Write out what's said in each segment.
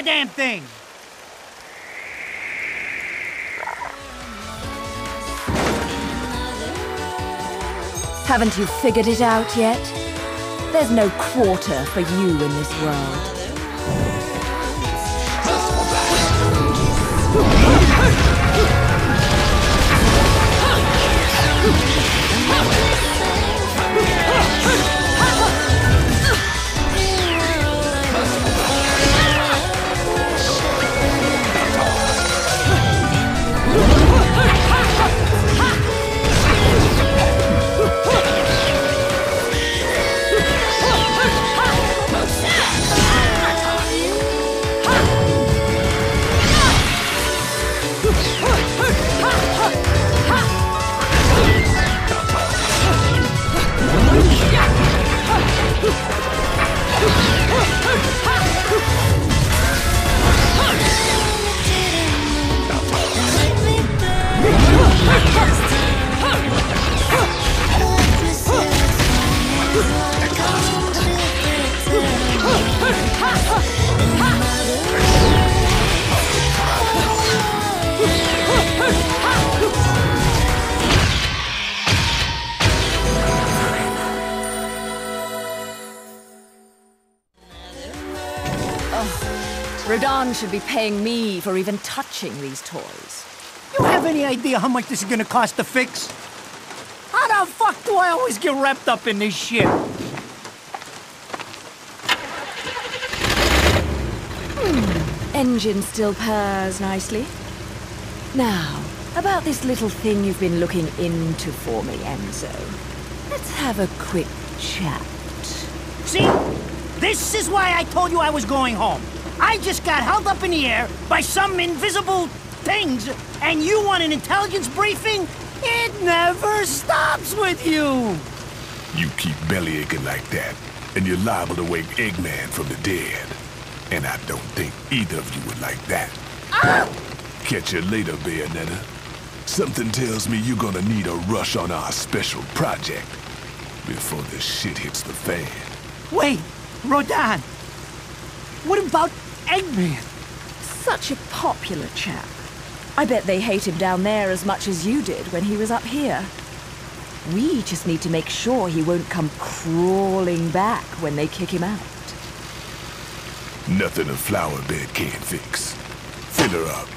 the damn thing! Haven't you figured it out yet? There's no quarter for you in this world. Rodin should be paying me for even touching these toys. You have any idea how much this is gonna cost to fix? How the fuck do I always get wrapped up in this shit? Hmm, engine still purrs nicely. Now, about this little thing you've been looking into for me, Enzo. Let's have a quick chat. See? This is why I told you I was going home. I just got held up in the air by some invisible things, and you want an intelligence briefing? It never stops with you! You keep belly aching like that, and you're liable to wake Eggman from the dead. And I don't think either of you would like that. Ah! Catch you later, Bayonetta. Something tells me you're gonna need a rush on our special project before this shit hits the fan. Wait, Rodin. What about Eggman? Such a popular chap. I bet they hate him down there as much as you did when he was up here. We just need to make sure he won't come crawling back when they kick him out. Nothing a flower bed can't fix. Fill her up.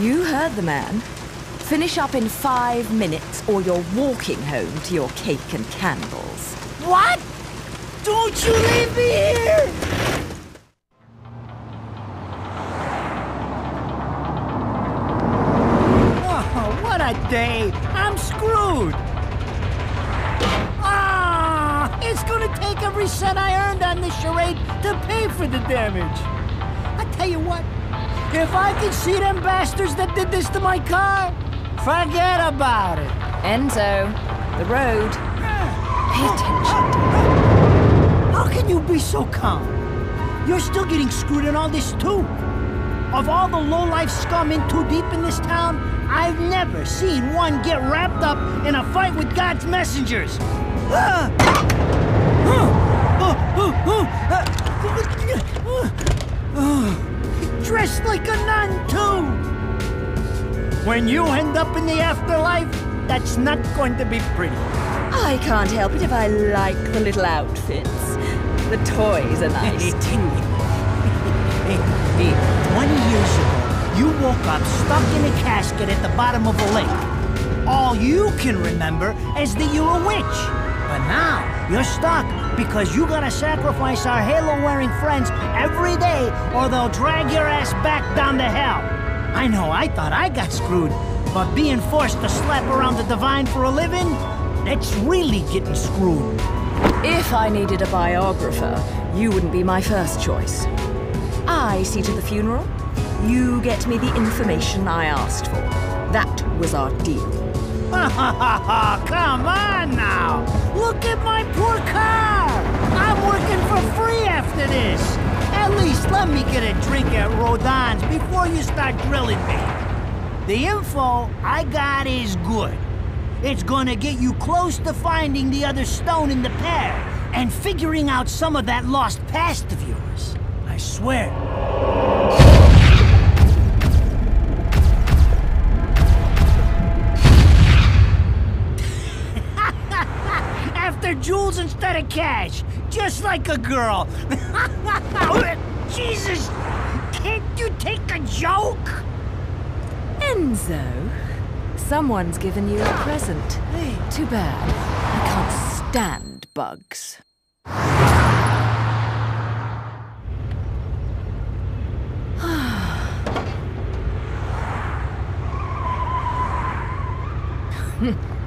You heard the man. Finish up in five minutes or you're walking home to your cake and candles. What? Don't you leave me here! Oh, what a day! I'm screwed! Ah! It's gonna take every cent I earned on this charade to pay for the damage. I tell you what, if I could see them bastards that did this to my car, forget about it. Enzo, the road. Pay attention. So calm? You're still getting screwed in all this too. Of all the low-life scum in too deep in this town, I've never seen one get wrapped up in a fight with God's messengers. Ah! Dressed like a nun too. When you end up in the afterlife, that's not going to be pretty. I can't help it if I like the little outfits. The toys are nice too. Hey, hey, 20 years ago, you woke up stuck in a casket at the bottom of a lake. All you can remember is that you're a witch. But now, you're stuck because you gotta sacrifice our halo-wearing friends every day or they'll drag your ass back down to hell. I know, I thought I got screwed, but being forced to slap around the divine for a living, that's really getting screwed. If I needed a biographer, you wouldn't be my first choice. I see to the funeral. You get me the information I asked for. That was our deal. Ha ha ha ha! Come on now! Look at my poor car! I'm working for free after this! At least let me get a drink at Rodin's before you start grilling me. The info I got is good. It's gonna get you close to finding the other stone in the pair and figuring out some of that lost past of yours. I swear. After jewels instead of cash, just like a girl. Jesus! Can't you take a joke? Enzo, someone's given you a present. Too bad. I can't stand bugs.